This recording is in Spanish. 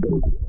Gracias.